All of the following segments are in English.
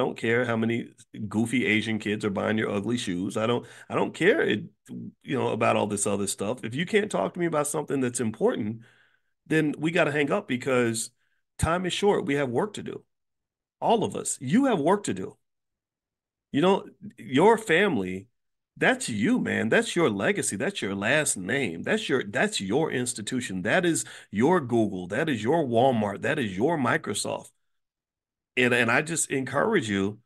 don't care how many goofy Asian kids are buying your ugly shoes. I don't I don't care it, you know about all this other stuff. If you can't talk to me about something that's important, then we got to hang up because time is short. We have work to do. All of us. You have work to do. You know, your family, that's you, man. That's your legacy. That's your last name. That's your that's your institution. That is your Google. That is your Walmart. That is your Microsoft. And and I just encourage you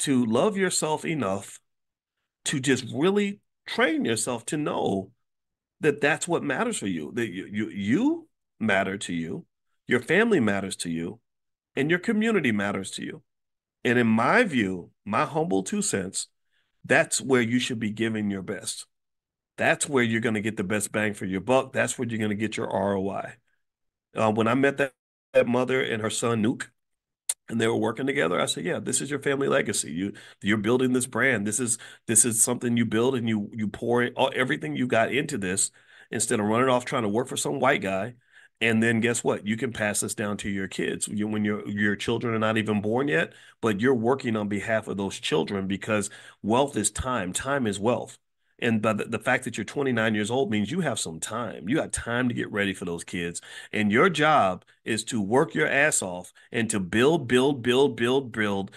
to love yourself enough to just really train yourself to know that that's what matters for you. That you you, you matter to you, your family matters to you, and your community matters to you. And in my view, my humble two cents, that's where you should be giving your best. That's where you're going to get the best bang for your buck. That's where you're going to get your ROI. Uh, when I met that, that mother and her son Nuke, and they were working together, I said, "Yeah, this is your family legacy. You you're building this brand. This is this is something you build, and you you pour in, all, everything you got into this instead of running off trying to work for some white guy." And then guess what? You can pass this down to your kids you, when your your children are not even born yet, but you're working on behalf of those children because wealth is time. Time is wealth. And by the, the fact that you're 29 years old means you have some time. You got time to get ready for those kids. And your job is to work your ass off and to build, build, build, build, build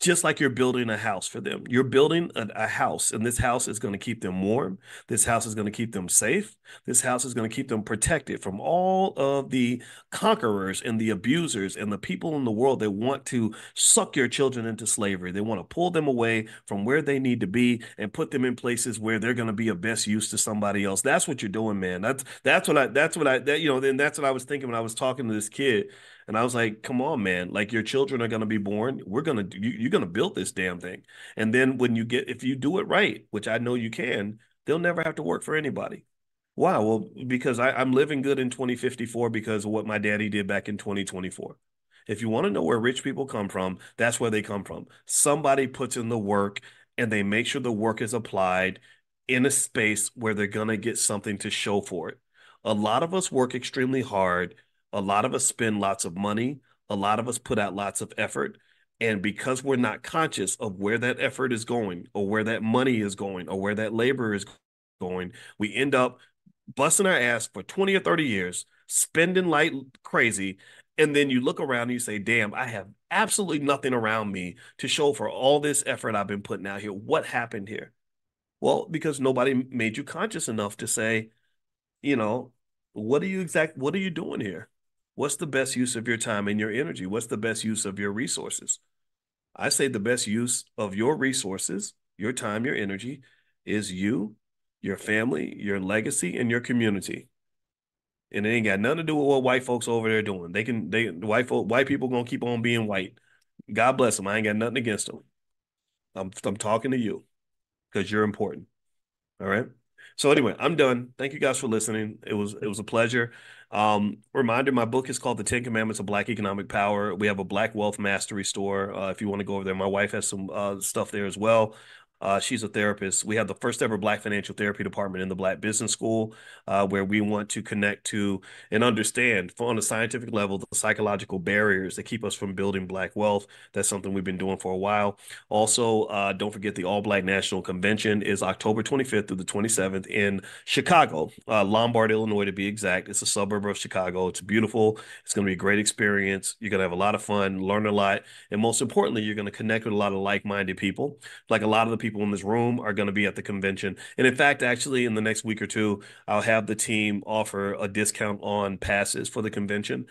just like you're building a house for them. You're building a, a house, and this house is going to keep them warm. This house is going to keep them safe. This house is going to keep them protected from all of the conquerors and the abusers and the people in the world that want to suck your children into slavery. They want to pull them away from where they need to be and put them in places where they're going to be of best use to somebody else. That's what you're doing, man. That's that's what I that's what I that you know, then that's what I was thinking when I was talking to this kid and I was like, come on, man. Like your children are going to be born. We're going to, you, you're going to build this damn thing. And then when you get, if you do it right, which I know you can, they'll never have to work for anybody. Why? Well, because I, I'm living good in 2054 because of what my daddy did back in 2024. If you want to know where rich people come from, that's where they come from. Somebody puts in the work and they make sure the work is applied in a space where they're going to get something to show for it. A lot of us work extremely hard a lot of us spend lots of money. A lot of us put out lots of effort. And because we're not conscious of where that effort is going or where that money is going or where that labor is going, we end up busting our ass for 20 or 30 years, spending like crazy. And then you look around and you say, damn, I have absolutely nothing around me to show for all this effort I've been putting out here. What happened here? Well, because nobody made you conscious enough to say, you know, what are you exact what are you doing here? What's the best use of your time and your energy? What's the best use of your resources? I say the best use of your resources, your time, your energy is you, your family, your legacy, and your community. And it ain't got nothing to do with what white folks over there doing. They can they white folk white people gonna keep on being white. God bless them. I ain't got nothing against them. I'm I'm talking to you because you're important. All right. So anyway, I'm done. Thank you guys for listening. It was it was a pleasure. Um, reminder: my book is called "The Ten Commandments of Black Economic Power." We have a Black Wealth Mastery store. Uh, if you want to go over there, my wife has some uh, stuff there as well. Uh, she's a therapist. We have the first ever Black Financial Therapy Department in the Black Business School, uh, where we want to connect to and understand on a scientific level the psychological barriers that keep us from building Black wealth. That's something we've been doing for a while. Also, uh, don't forget the All Black National Convention is October 25th through the 27th in Chicago, uh, Lombard, Illinois to be exact. It's a suburb of Chicago. It's beautiful. It's going to be a great experience. You're going to have a lot of fun, learn a lot, and most importantly, you're going to connect with a lot of like minded people. Like a lot of the people people in this room are going to be at the convention. And in fact, actually, in the next week or two, I'll have the team offer a discount on passes for the convention.